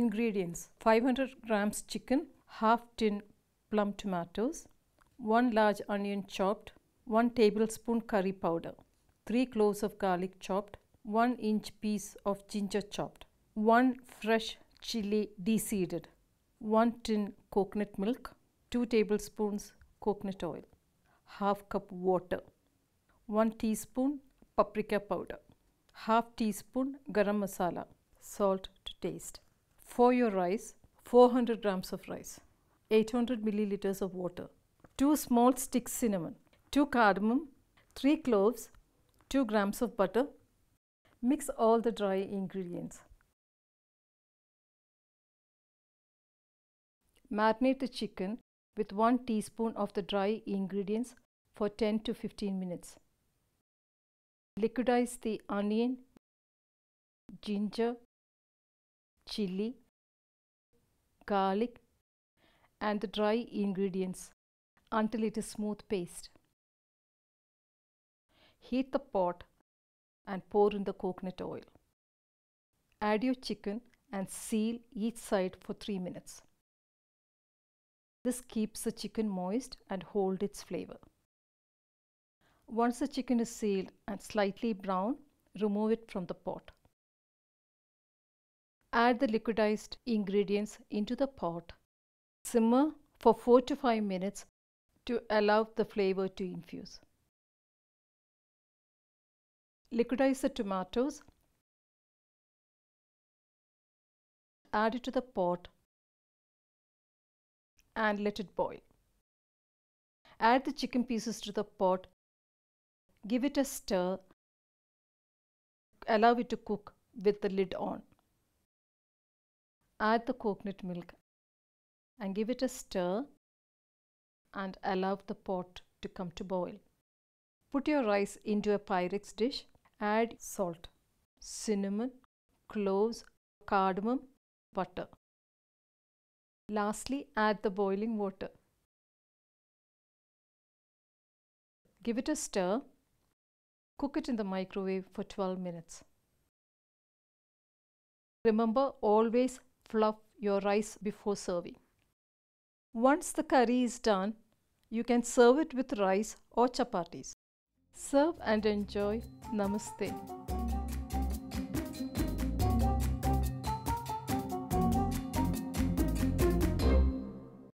Ingredients 500 grams chicken, half tin plum tomatoes, 1 large onion chopped, 1 tablespoon curry powder, 3 cloves of garlic chopped, 1 inch piece of ginger chopped, 1 fresh chili deseeded, 1 tin coconut milk, 2 tablespoons coconut oil, half cup water, 1 teaspoon paprika powder, half teaspoon garam masala, salt to taste. For your rice, 400 grams of rice, 800 milliliters of water, 2 small sticks cinnamon, 2 cardamom, 3 cloves, 2 grams of butter. Mix all the dry ingredients. Marinate the chicken with 1 teaspoon of the dry ingredients for 10 to 15 minutes. Liquidize the onion, ginger, chili, garlic and the dry ingredients until it is smooth paste. Heat the pot and pour in the coconut oil. Add your chicken and seal each side for 3 minutes. This keeps the chicken moist and hold its flavor. Once the chicken is sealed and slightly brown, remove it from the pot. Add the liquidized ingredients into the pot. Simmer for 4 to 5 minutes to allow the flavor to infuse. Liquidize the tomatoes. Add it to the pot and let it boil. Add the chicken pieces to the pot. Give it a stir. Allow it to cook with the lid on. Add the coconut milk and give it a stir and allow the pot to come to boil. Put your rice into a Pyrex dish. Add salt, cinnamon, cloves, cardamom, butter. Lastly, add the boiling water. Give it a stir. Cook it in the microwave for 12 minutes. Remember always fluff your rice before serving. Once the curry is done, you can serve it with rice or chapatis. Serve and enjoy. Namaste.